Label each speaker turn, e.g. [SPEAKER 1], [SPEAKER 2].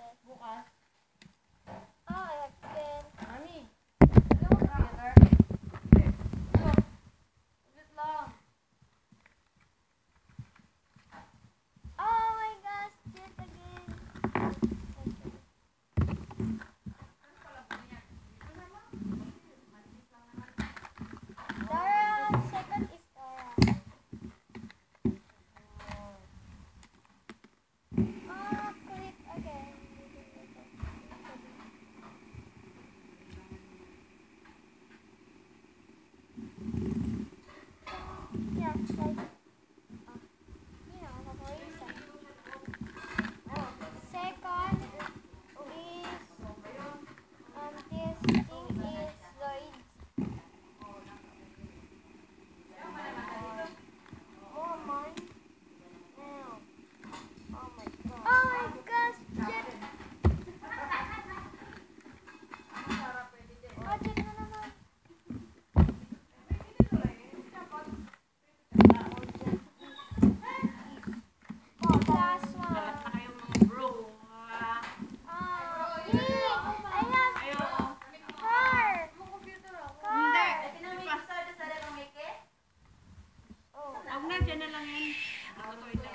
[SPEAKER 1] alas,
[SPEAKER 2] bukas, autoritario.